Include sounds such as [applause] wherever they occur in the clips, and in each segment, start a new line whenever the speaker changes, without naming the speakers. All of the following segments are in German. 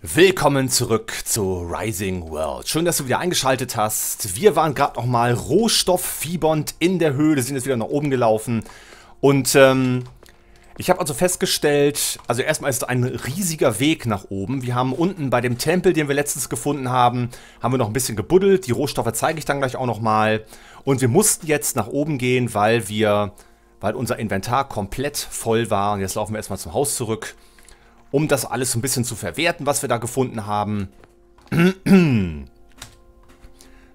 Willkommen zurück zu Rising World. Schön, dass du wieder eingeschaltet hast. Wir waren gerade noch mal Rohstofffiebernd in der Höhle, sind jetzt wieder nach oben gelaufen. Und ähm, ich habe also festgestellt, also erstmal ist ein riesiger Weg nach oben. Wir haben unten bei dem Tempel, den wir letztens gefunden haben, haben wir noch ein bisschen gebuddelt. Die Rohstoffe zeige ich dann gleich auch noch mal. Und wir mussten jetzt nach oben gehen, weil wir, weil unser Inventar komplett voll war. Und jetzt laufen wir erstmal zum Haus zurück um das alles so ein bisschen zu verwerten, was wir da gefunden haben. [clears throat]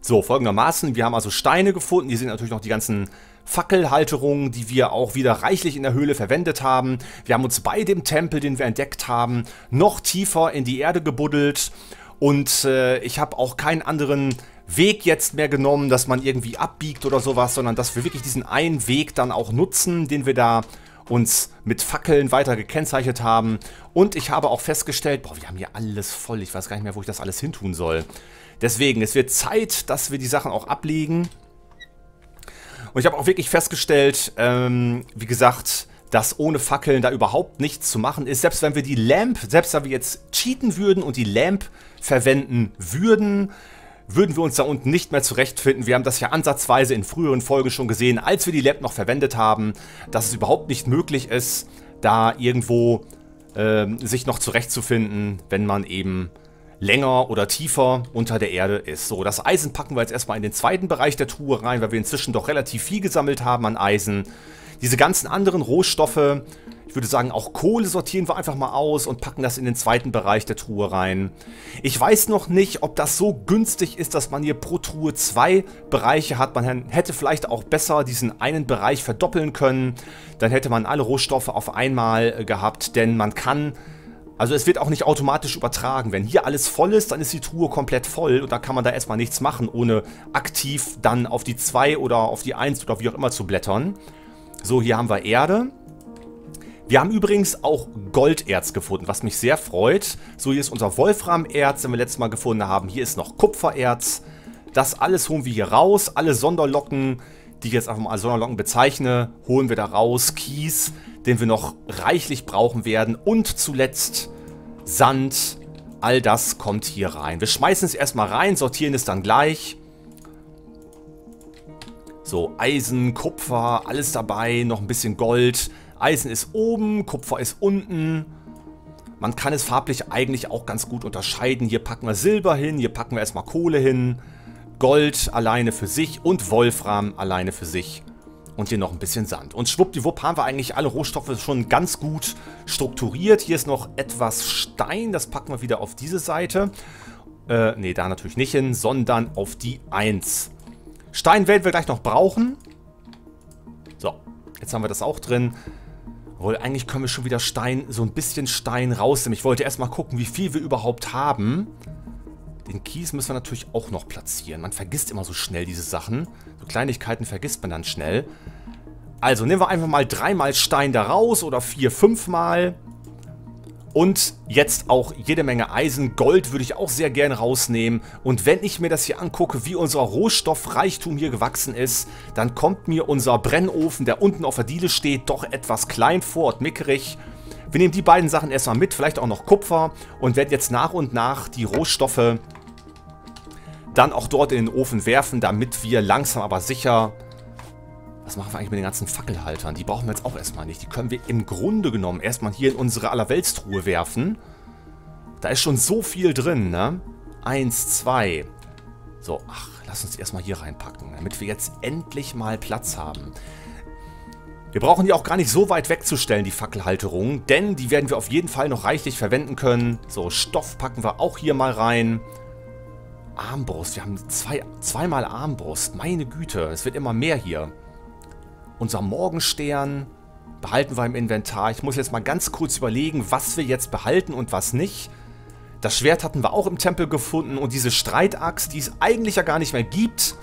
so, folgendermaßen, wir haben also Steine gefunden, hier sind natürlich noch die ganzen Fackelhalterungen, die wir auch wieder reichlich in der Höhle verwendet haben. Wir haben uns bei dem Tempel, den wir entdeckt haben, noch tiefer in die Erde gebuddelt und äh, ich habe auch keinen anderen Weg jetzt mehr genommen, dass man irgendwie abbiegt oder sowas, sondern dass wir wirklich diesen einen Weg dann auch nutzen, den wir da uns mit Fackeln weiter gekennzeichnet haben. Und ich habe auch festgestellt, boah, wir haben hier alles voll. Ich weiß gar nicht mehr, wo ich das alles hintun soll. Deswegen, es wird Zeit, dass wir die Sachen auch ablegen. Und ich habe auch wirklich festgestellt, ähm, wie gesagt, dass ohne Fackeln da überhaupt nichts zu machen ist. Selbst wenn wir die Lamp, selbst wenn wir jetzt cheaten würden und die Lamp verwenden würden, würden wir uns da unten nicht mehr zurechtfinden. Wir haben das ja ansatzweise in früheren Folgen schon gesehen, als wir die Lamp noch verwendet haben, dass es überhaupt nicht möglich ist, da irgendwo äh, sich noch zurechtzufinden, wenn man eben länger oder tiefer unter der Erde ist. So, das Eisen packen wir jetzt erstmal in den zweiten Bereich der Truhe rein, weil wir inzwischen doch relativ viel gesammelt haben an Eisen. Diese ganzen anderen Rohstoffe ich würde sagen, auch Kohle sortieren wir einfach mal aus und packen das in den zweiten Bereich der Truhe rein. Ich weiß noch nicht, ob das so günstig ist, dass man hier pro Truhe zwei Bereiche hat. Man hätte vielleicht auch besser diesen einen Bereich verdoppeln können. Dann hätte man alle Rohstoffe auf einmal äh, gehabt, denn man kann... Also es wird auch nicht automatisch übertragen. Wenn hier alles voll ist, dann ist die Truhe komplett voll und dann kann man da erstmal nichts machen, ohne aktiv dann auf die 2 oder auf die 1 oder wie auch immer zu blättern. So, hier haben wir Erde. Wir haben übrigens auch Golderz gefunden, was mich sehr freut. So, hier ist unser Wolframerz, den wir letztes Mal gefunden haben. Hier ist noch Kupfererz. Das alles holen wir hier raus. Alle Sonderlocken, die ich jetzt einfach mal als Sonderlocken bezeichne, holen wir da raus. Kies, den wir noch reichlich brauchen werden. Und zuletzt Sand. All das kommt hier rein. Wir schmeißen es erstmal rein, sortieren es dann gleich. So, Eisen, Kupfer, alles dabei, noch ein bisschen Gold. Eisen ist oben, Kupfer ist unten. Man kann es farblich eigentlich auch ganz gut unterscheiden. Hier packen wir Silber hin, hier packen wir erstmal Kohle hin. Gold alleine für sich und Wolfram alleine für sich. Und hier noch ein bisschen Sand. Und schwuppdiwupp haben wir eigentlich alle Rohstoffe schon ganz gut strukturiert. Hier ist noch etwas Stein, das packen wir wieder auf diese Seite. Äh, nee, da natürlich nicht hin, sondern auf die 1. Stein werden wir gleich noch brauchen. So, jetzt haben wir das auch drin. Obwohl, eigentlich können wir schon wieder Stein, so ein bisschen Stein rausnehmen. Ich wollte erstmal gucken, wie viel wir überhaupt haben. Den Kies müssen wir natürlich auch noch platzieren. Man vergisst immer so schnell diese Sachen. So Kleinigkeiten vergisst man dann schnell. Also nehmen wir einfach mal dreimal Stein da raus oder vier, fünfmal. Und jetzt auch jede Menge Eisen. Gold würde ich auch sehr gerne rausnehmen. Und wenn ich mir das hier angucke, wie unser Rohstoffreichtum hier gewachsen ist, dann kommt mir unser Brennofen, der unten auf der Diele steht, doch etwas klein vor und mickerig. Wir nehmen die beiden Sachen erstmal mit, vielleicht auch noch Kupfer und werden jetzt nach und nach die Rohstoffe dann auch dort in den Ofen werfen, damit wir langsam aber sicher was machen wir eigentlich mit den ganzen Fackelhaltern? Die brauchen wir jetzt auch erstmal nicht. Die können wir im Grunde genommen erstmal hier in unsere Allerweltstruhe werfen. Da ist schon so viel drin, ne? Eins, zwei. So, ach, lass uns die erstmal hier reinpacken, damit wir jetzt endlich mal Platz haben. Wir brauchen die auch gar nicht so weit wegzustellen, die Fackelhalterung, denn die werden wir auf jeden Fall noch reichlich verwenden können. So, Stoff packen wir auch hier mal rein. Armbrust, wir haben zwei, zweimal Armbrust. Meine Güte, es wird immer mehr hier. Unser Morgenstern behalten wir im Inventar. Ich muss jetzt mal ganz kurz überlegen, was wir jetzt behalten und was nicht. Das Schwert hatten wir auch im Tempel gefunden und diese Streitaxt, die es eigentlich ja gar nicht mehr gibt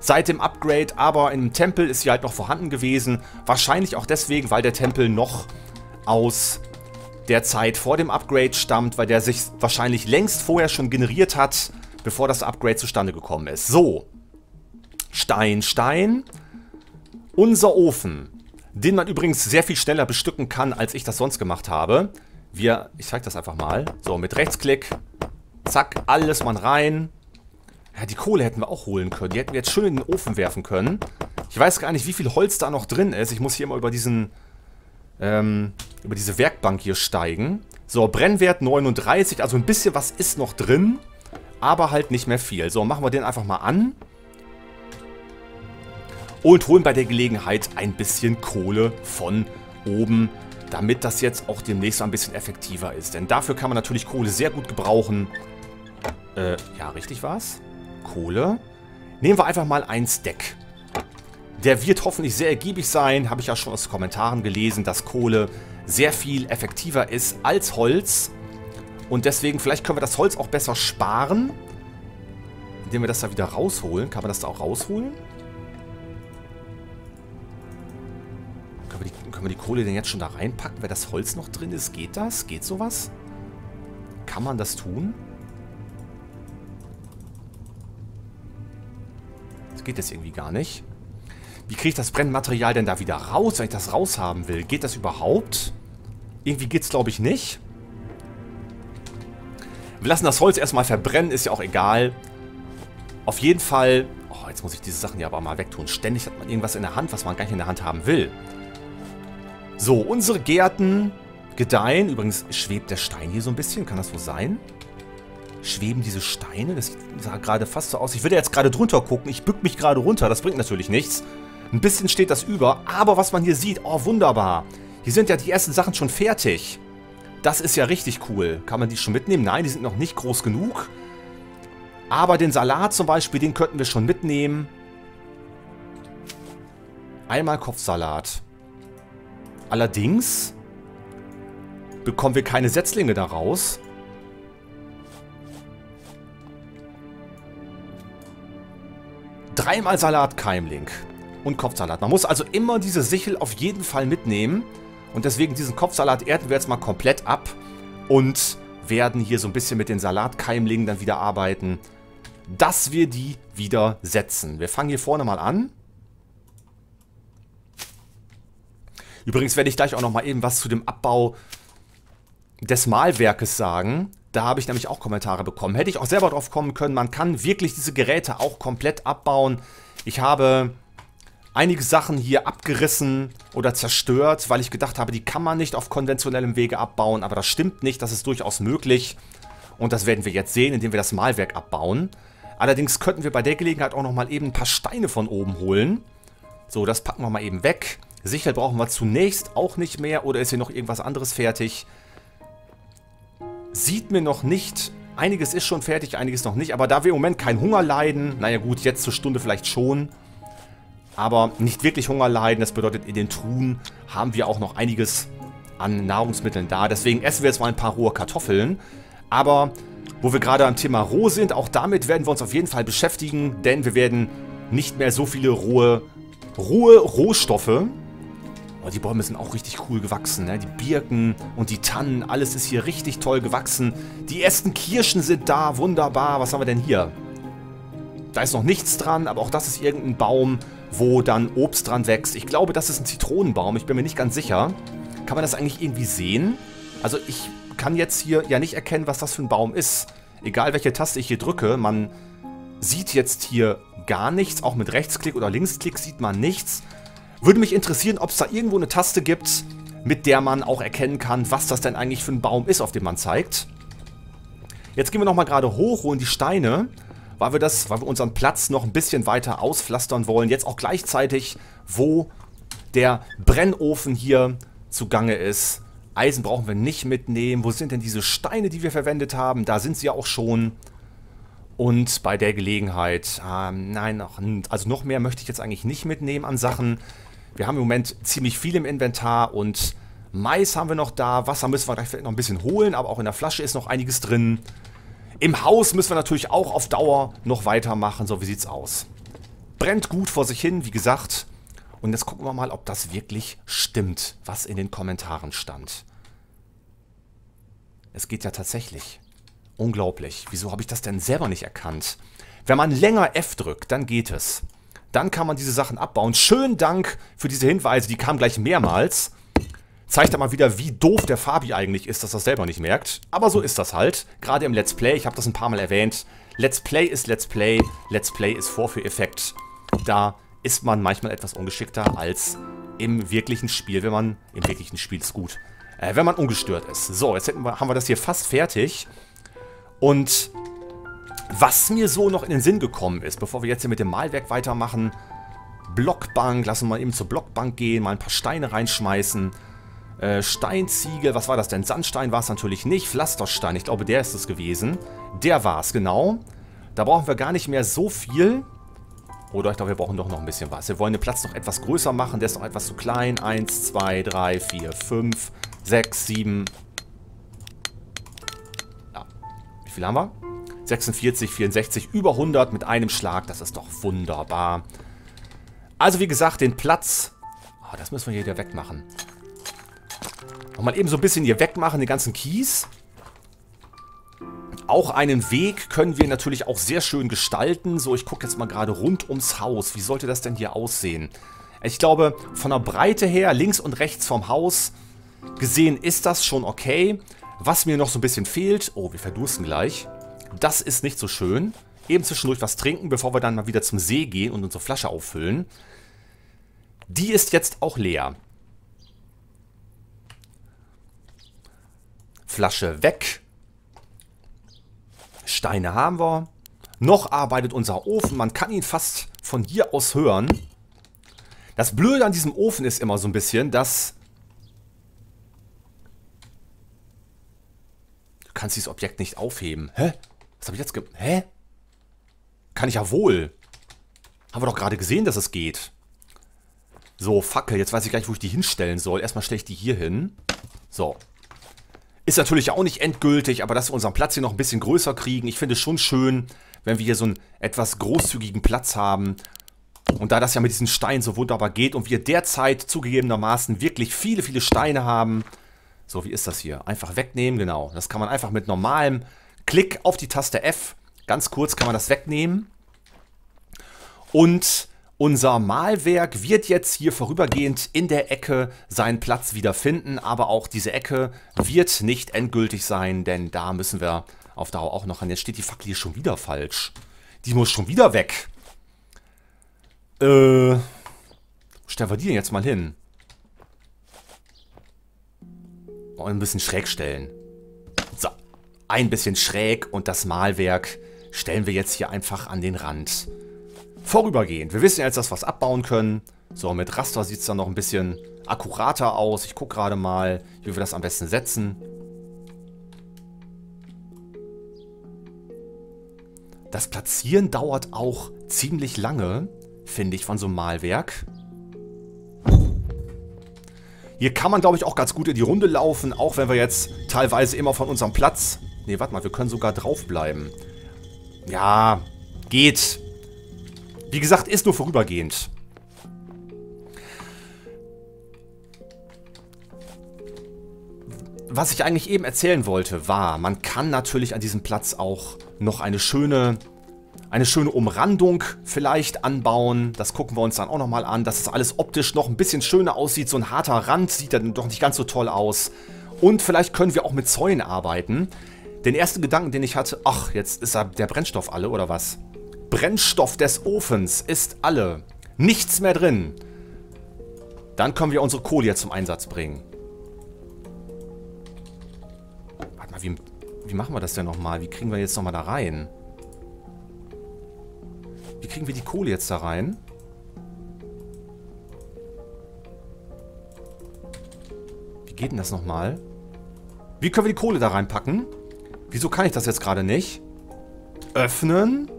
seit dem Upgrade, aber im Tempel ist sie halt noch vorhanden gewesen. Wahrscheinlich auch deswegen, weil der Tempel noch aus der Zeit vor dem Upgrade stammt, weil der sich wahrscheinlich längst vorher schon generiert hat, bevor das Upgrade zustande gekommen ist. So, Stein, Stein. Unser Ofen, den man übrigens sehr viel schneller bestücken kann, als ich das sonst gemacht habe. Wir, ich zeige das einfach mal. So, mit Rechtsklick. Zack, alles mal rein. Ja, die Kohle hätten wir auch holen können. Die hätten wir jetzt schön in den Ofen werfen können. Ich weiß gar nicht, wie viel Holz da noch drin ist. Ich muss hier mal über diesen, ähm, über diese Werkbank hier steigen. So, Brennwert 39. Also ein bisschen was ist noch drin. Aber halt nicht mehr viel. So, machen wir den einfach mal an. Und holen bei der Gelegenheit ein bisschen Kohle von oben damit das jetzt auch demnächst ein bisschen effektiver ist. Denn dafür kann man natürlich Kohle sehr gut gebrauchen. Äh, ja, richtig war's. Kohle. Nehmen wir einfach mal ein Stack. Der wird hoffentlich sehr ergiebig sein. Habe ich ja schon aus den Kommentaren gelesen, dass Kohle sehr viel effektiver ist als Holz. Und deswegen, vielleicht können wir das Holz auch besser sparen. Indem wir das da wieder rausholen. Kann man das da auch rausholen? Können wir die Kohle denn jetzt schon da reinpacken, weil das Holz noch drin ist? Geht das? Geht sowas? Kann man das tun? Das geht jetzt irgendwie gar nicht. Wie kriege ich das Brennmaterial denn da wieder raus, wenn ich das raushaben will? Geht das überhaupt? Irgendwie geht es, glaube ich, nicht. Wir lassen das Holz erstmal verbrennen, ist ja auch egal. Auf jeden Fall... Oh, jetzt muss ich diese Sachen ja aber mal wegtun. Ständig hat man irgendwas in der Hand, was man gar nicht in der Hand haben will. So, unsere Gärten gedeihen. Übrigens schwebt der Stein hier so ein bisschen. Kann das wohl sein? Schweben diese Steine? Das sah gerade fast so aus. Ich würde jetzt gerade drunter gucken. Ich bück mich gerade runter. Das bringt natürlich nichts. Ein bisschen steht das über. Aber was man hier sieht, oh wunderbar. Hier sind ja die ersten Sachen schon fertig. Das ist ja richtig cool. Kann man die schon mitnehmen? Nein, die sind noch nicht groß genug. Aber den Salat zum Beispiel, den könnten wir schon mitnehmen. Einmal Kopfsalat. Allerdings bekommen wir keine Setzlinge daraus. Dreimal Salatkeimling und Kopfsalat. Man muss also immer diese Sichel auf jeden Fall mitnehmen. Und deswegen diesen Kopfsalat erden wir jetzt mal komplett ab. Und werden hier so ein bisschen mit den Salatkeimlingen dann wieder arbeiten. Dass wir die wieder setzen. Wir fangen hier vorne mal an. Übrigens werde ich gleich auch noch mal eben was zu dem Abbau des Malwerkes sagen. Da habe ich nämlich auch Kommentare bekommen. Hätte ich auch selber drauf kommen können, man kann wirklich diese Geräte auch komplett abbauen. Ich habe einige Sachen hier abgerissen oder zerstört, weil ich gedacht habe, die kann man nicht auf konventionellem Wege abbauen. Aber das stimmt nicht, das ist durchaus möglich. Und das werden wir jetzt sehen, indem wir das Malwerk abbauen. Allerdings könnten wir bei der Gelegenheit auch noch mal eben ein paar Steine von oben holen. So, das packen wir mal eben weg. Sicher brauchen wir zunächst auch nicht mehr. Oder ist hier noch irgendwas anderes fertig? Sieht mir noch nicht. Einiges ist schon fertig, einiges noch nicht. Aber da wir im Moment keinen Hunger leiden, naja gut, jetzt zur Stunde vielleicht schon. Aber nicht wirklich Hunger leiden. Das bedeutet, in den Truhen haben wir auch noch einiges an Nahrungsmitteln da. Deswegen essen wir jetzt mal ein paar rohe Kartoffeln. Aber wo wir gerade am Thema roh sind, auch damit werden wir uns auf jeden Fall beschäftigen. Denn wir werden nicht mehr so viele rohe, rohe Rohstoffe Oh, die Bäume sind auch richtig cool gewachsen. Ne? Die Birken und die Tannen, alles ist hier richtig toll gewachsen. Die ersten Kirschen sind da, wunderbar. Was haben wir denn hier? Da ist noch nichts dran, aber auch das ist irgendein Baum, wo dann Obst dran wächst. Ich glaube, das ist ein Zitronenbaum, ich bin mir nicht ganz sicher. Kann man das eigentlich irgendwie sehen? Also ich kann jetzt hier ja nicht erkennen, was das für ein Baum ist. Egal welche Taste ich hier drücke, man sieht jetzt hier gar nichts. Auch mit Rechtsklick oder Linksklick sieht man nichts. Würde mich interessieren, ob es da irgendwo eine Taste gibt, mit der man auch erkennen kann, was das denn eigentlich für ein Baum ist, auf dem man zeigt. Jetzt gehen wir nochmal gerade hoch, holen die Steine, weil wir, das, weil wir unseren Platz noch ein bisschen weiter auspflastern wollen. Jetzt auch gleichzeitig, wo der Brennofen hier zugange ist. Eisen brauchen wir nicht mitnehmen. Wo sind denn diese Steine, die wir verwendet haben? Da sind sie ja auch schon. Und bei der Gelegenheit, äh, nein, also noch mehr möchte ich jetzt eigentlich nicht mitnehmen an Sachen. Wir haben im Moment ziemlich viel im Inventar und Mais haben wir noch da. Wasser müssen wir vielleicht noch ein bisschen holen, aber auch in der Flasche ist noch einiges drin. Im Haus müssen wir natürlich auch auf Dauer noch weitermachen. So, wie sieht's aus? Brennt gut vor sich hin, wie gesagt. Und jetzt gucken wir mal, ob das wirklich stimmt, was in den Kommentaren stand. Es geht ja tatsächlich. Unglaublich. Wieso habe ich das denn selber nicht erkannt? Wenn man länger F drückt, dann geht es. Dann kann man diese Sachen abbauen. Schönen Dank für diese Hinweise, die kamen gleich mehrmals. Zeigt mal wieder, wie doof der Fabi eigentlich ist, dass er es selber nicht merkt. Aber so ist das halt. Gerade im Let's Play, ich habe das ein paar Mal erwähnt. Let's Play ist Let's Play, Let's Play ist Vorführeffekt. Da ist man manchmal etwas ungeschickter als im wirklichen Spiel, wenn man... Im wirklichen Spiel ist gut. Äh, wenn man ungestört ist. So, jetzt wir, haben wir das hier fast fertig. Und was mir so noch in den Sinn gekommen ist, bevor wir jetzt hier mit dem Malwerk weitermachen... Blockbank, lassen wir mal eben zur Blockbank gehen, mal ein paar Steine reinschmeißen. Äh, Steinziegel, was war das denn? Sandstein war es natürlich nicht. Pflasterstein, ich glaube, der ist es gewesen. Der war es, genau. Da brauchen wir gar nicht mehr so viel. Oder ich glaube, wir brauchen doch noch ein bisschen was. Wir wollen den Platz noch etwas größer machen. Der ist noch etwas zu klein. 1, 2, 3, 4, 5, 6, 7. Ja. Wie viel haben wir? 46, 64, über 100 mit einem Schlag. Das ist doch wunderbar. Also wie gesagt, den Platz... Oh, das müssen wir hier wieder wegmachen. Nochmal eben so ein bisschen hier wegmachen, den ganzen Kies. Auch einen Weg können wir natürlich auch sehr schön gestalten. So, ich gucke jetzt mal gerade rund ums Haus. Wie sollte das denn hier aussehen? Ich glaube, von der Breite her, links und rechts vom Haus gesehen, ist das schon okay. Was mir noch so ein bisschen fehlt... Oh, wir verdursten gleich. Das ist nicht so schön. Eben zwischendurch was trinken, bevor wir dann mal wieder zum See gehen und unsere Flasche auffüllen. Die ist jetzt auch leer. Flasche weg. Steine haben wir. Noch arbeitet unser Ofen. Man kann ihn fast von hier aus hören. Das Blöde an diesem Ofen ist immer so ein bisschen, dass... Du kannst dieses Objekt nicht aufheben. Hä? Was habe ich jetzt ge... Hä? Kann ich ja wohl. Haben wir doch gerade gesehen, dass es geht. So, Fackel. Jetzt weiß ich gar nicht, wo ich die hinstellen soll. Erstmal stelle ich die hier hin. So. Ist natürlich auch nicht endgültig, aber dass wir unseren Platz hier noch ein bisschen größer kriegen. Ich finde es schon schön, wenn wir hier so einen etwas großzügigen Platz haben. Und da das ja mit diesen Steinen so wunderbar geht und wir derzeit zugegebenermaßen wirklich viele, viele Steine haben. So, wie ist das hier? Einfach wegnehmen, genau. Das kann man einfach mit normalem Klick auf die Taste F, ganz kurz kann man das wegnehmen. Und unser Malwerk wird jetzt hier vorübergehend in der Ecke seinen Platz wiederfinden, aber auch diese Ecke wird nicht endgültig sein, denn da müssen wir auf Dauer auch noch an. Jetzt steht die Fackel hier schon wieder falsch. Die muss schon wieder weg. Äh, stellen wir die denn jetzt mal hin? Oh, ein bisschen schräg stellen. Ein bisschen schräg und das Malwerk stellen wir jetzt hier einfach an den Rand. Vorübergehend. Wir wissen jetzt, dass wir es abbauen können. So, mit Raster sieht es dann noch ein bisschen akkurater aus. Ich gucke gerade mal, wie wir das am besten setzen. Das Platzieren dauert auch ziemlich lange, finde ich, von so einem Malwerk. Hier kann man, glaube ich, auch ganz gut in die Runde laufen, auch wenn wir jetzt teilweise immer von unserem Platz... Ne, warte mal, wir können sogar draufbleiben. Ja, geht. Wie gesagt, ist nur vorübergehend. Was ich eigentlich eben erzählen wollte, war, man kann natürlich an diesem Platz auch noch eine schöne, eine schöne Umrandung vielleicht anbauen. Das gucken wir uns dann auch nochmal an, dass es alles optisch noch ein bisschen schöner aussieht. So ein harter Rand sieht dann doch nicht ganz so toll aus. Und vielleicht können wir auch mit Zäunen arbeiten. Den ersten Gedanken, den ich hatte, ach, jetzt ist der Brennstoff alle, oder was? Brennstoff des Ofens ist alle. Nichts mehr drin. Dann können wir unsere Kohle jetzt zum Einsatz bringen. Warte mal, wie, wie machen wir das denn nochmal? Wie kriegen wir jetzt nochmal da rein? Wie kriegen wir die Kohle jetzt da rein? Wie geht denn das nochmal? Wie können wir die Kohle da reinpacken? Wieso kann ich das jetzt gerade nicht? Öffnen.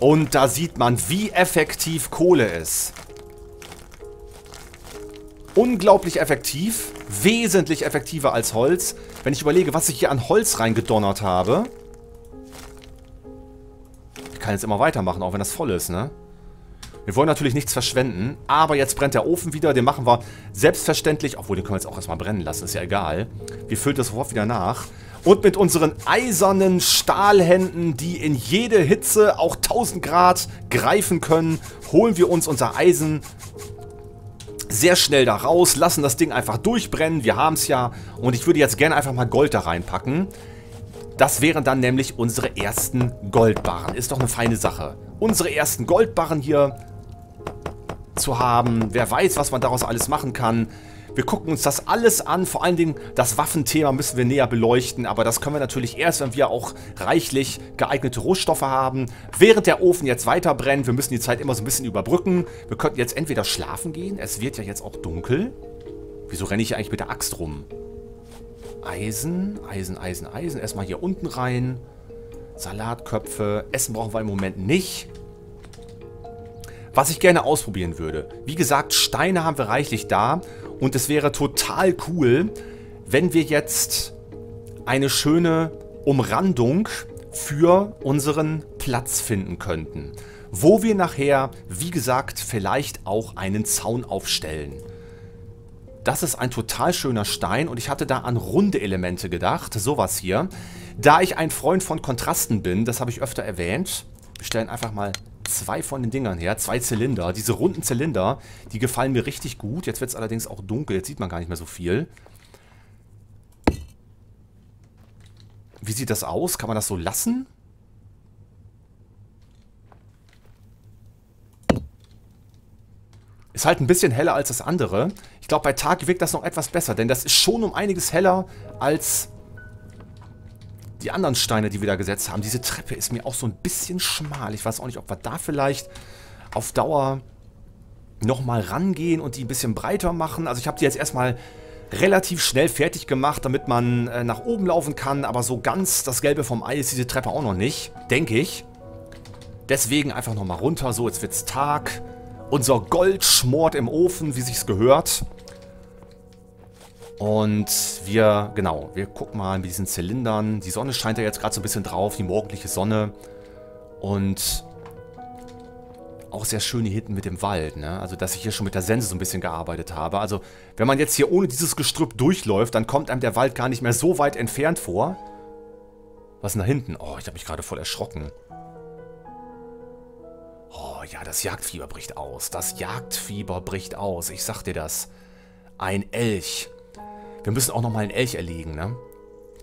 Und da sieht man, wie effektiv Kohle ist. Unglaublich effektiv. Wesentlich effektiver als Holz. Wenn ich überlege, was ich hier an Holz reingedonnert habe. Ich kann jetzt immer weitermachen, auch wenn das voll ist, ne? Wir wollen natürlich nichts verschwenden, aber jetzt brennt der Ofen wieder. Den machen wir selbstverständlich, obwohl den können wir jetzt auch erstmal brennen lassen, ist ja egal. Wir füllen das sofort wieder nach. Und mit unseren eisernen Stahlhänden, die in jede Hitze, auch 1000 Grad, greifen können, holen wir uns unser Eisen sehr schnell da raus, lassen das Ding einfach durchbrennen. Wir haben es ja. Und ich würde jetzt gerne einfach mal Gold da reinpacken. Das wären dann nämlich unsere ersten Goldbarren. Ist doch eine feine Sache. Unsere ersten Goldbarren hier zu haben. Wer weiß, was man daraus alles machen kann. Wir gucken uns das alles an. Vor allen Dingen das Waffenthema müssen wir näher beleuchten. Aber das können wir natürlich erst, wenn wir auch reichlich geeignete Rohstoffe haben. Während der Ofen jetzt weiter brennt, wir müssen die Zeit immer so ein bisschen überbrücken. Wir könnten jetzt entweder schlafen gehen. Es wird ja jetzt auch dunkel. Wieso renne ich hier eigentlich mit der Axt rum? Eisen, Eisen, Eisen, Eisen. Erstmal hier unten rein. Salatköpfe. Essen brauchen wir im Moment nicht. Was ich gerne ausprobieren würde. Wie gesagt, Steine haben wir reichlich da. Und es wäre total cool, wenn wir jetzt eine schöne Umrandung für unseren Platz finden könnten. Wo wir nachher, wie gesagt, vielleicht auch einen Zaun aufstellen. Das ist ein total schöner Stein und ich hatte da an runde Elemente gedacht, sowas hier. Da ich ein Freund von Kontrasten bin, das habe ich öfter erwähnt, wir stellen einfach mal zwei von den Dingern her, zwei Zylinder. Diese runden Zylinder, die gefallen mir richtig gut. Jetzt wird es allerdings auch dunkel, jetzt sieht man gar nicht mehr so viel. Wie sieht das aus? Kann man das so lassen? Ist halt ein bisschen heller als das andere. Ich glaube, bei Tag wirkt das noch etwas besser, denn das ist schon um einiges heller als die anderen Steine, die wir da gesetzt haben. Diese Treppe ist mir auch so ein bisschen schmal. Ich weiß auch nicht, ob wir da vielleicht auf Dauer nochmal rangehen und die ein bisschen breiter machen. Also ich habe die jetzt erstmal relativ schnell fertig gemacht, damit man äh, nach oben laufen kann. Aber so ganz das Gelbe vom Ei ist diese Treppe auch noch nicht, denke ich. Deswegen einfach nochmal runter. So, jetzt wird's Tag. Unser Gold schmort im Ofen, wie sich's gehört. Und wir, genau, wir gucken mal mit diesen Zylindern. Die Sonne scheint ja jetzt gerade so ein bisschen drauf, die morgendliche Sonne. Und auch sehr schöne Hitten mit dem Wald, ne? Also, dass ich hier schon mit der Sense so ein bisschen gearbeitet habe. Also, wenn man jetzt hier ohne dieses Gestrüpp durchläuft, dann kommt einem der Wald gar nicht mehr so weit entfernt vor. Was ist denn da hinten? Oh, ich habe mich gerade voll erschrocken. Oh ja, das Jagdfieber bricht aus. Das Jagdfieber bricht aus. Ich sag dir das. Ein Elch. Wir müssen auch nochmal einen Elch erlegen, ne?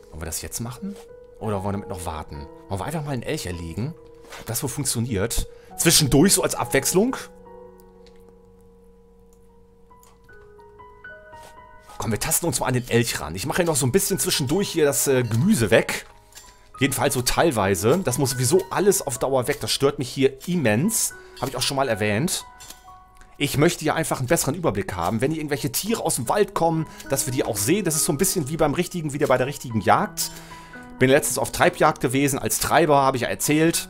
Wollen wir das jetzt machen? Oder wollen wir damit noch warten? Wollen wir einfach mal einen Elch erlegen? Ob das wohl funktioniert? Zwischendurch so als Abwechslung? Komm, wir tasten uns mal an den Elch ran. Ich mache ja noch so ein bisschen zwischendurch hier das äh, Gemüse weg. Jedenfalls so teilweise. Das muss sowieso alles auf Dauer weg. Das stört mich hier immens. Habe ich auch schon mal erwähnt. Ich möchte ja einfach einen besseren Überblick haben, wenn hier irgendwelche Tiere aus dem Wald kommen, dass wir die auch sehen. Das ist so ein bisschen wie beim richtigen, wieder bei der richtigen Jagd. Bin letztens auf Treibjagd gewesen, als Treiber, habe ich ja erzählt.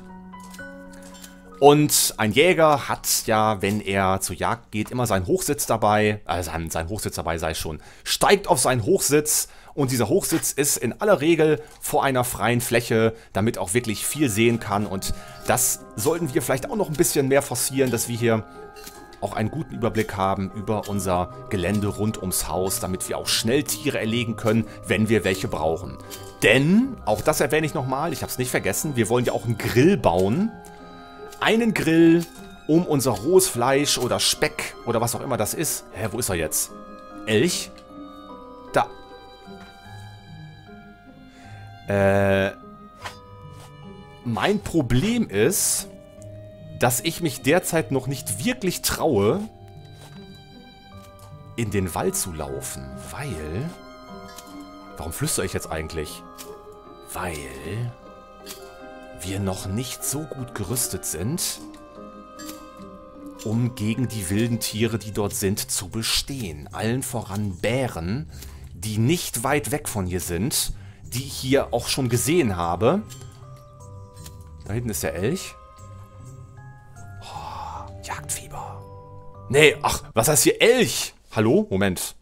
Und ein Jäger hat ja, wenn er zur Jagd geht, immer seinen Hochsitz dabei, äh, sein, sein Hochsitz dabei sei schon, steigt auf seinen Hochsitz und dieser Hochsitz ist in aller Regel vor einer freien Fläche, damit auch wirklich viel sehen kann und das sollten wir vielleicht auch noch ein bisschen mehr forcieren, dass wir hier auch einen guten Überblick haben über unser Gelände rund ums Haus, damit wir auch schnell Tiere erlegen können, wenn wir welche brauchen. Denn, auch das erwähne ich nochmal, ich habe es nicht vergessen, wir wollen ja auch einen Grill bauen. Einen Grill, um unser rohes Fleisch oder Speck oder was auch immer das ist. Hä, wo ist er jetzt? Elch? Da. Äh... Mein Problem ist, dass ich mich derzeit noch nicht wirklich traue, in den Wald zu laufen, weil... Warum flüstere ich jetzt eigentlich? Weil wir noch nicht so gut gerüstet sind, um gegen die wilden Tiere, die dort sind, zu bestehen. Allen voran Bären, die nicht weit weg von hier sind, die ich hier auch schon gesehen habe. Da hinten ist der Elch. Nee, ach, was heißt hier Elch? Hallo? Moment.